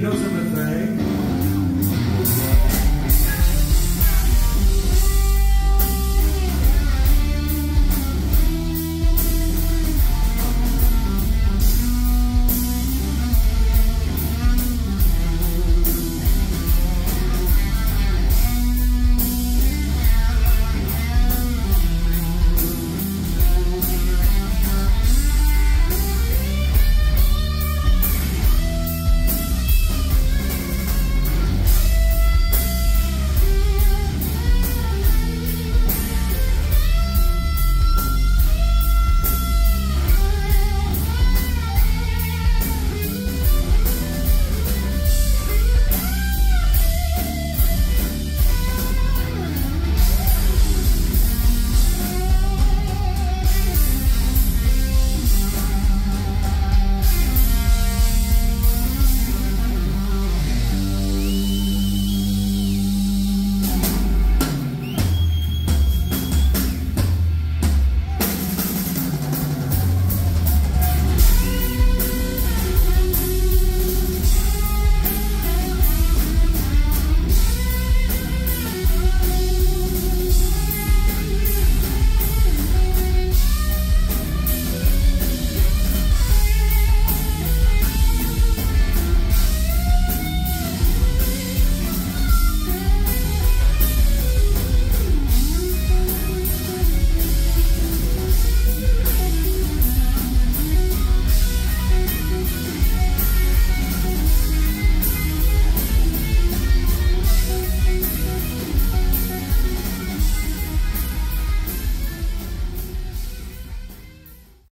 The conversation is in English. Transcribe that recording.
You know something?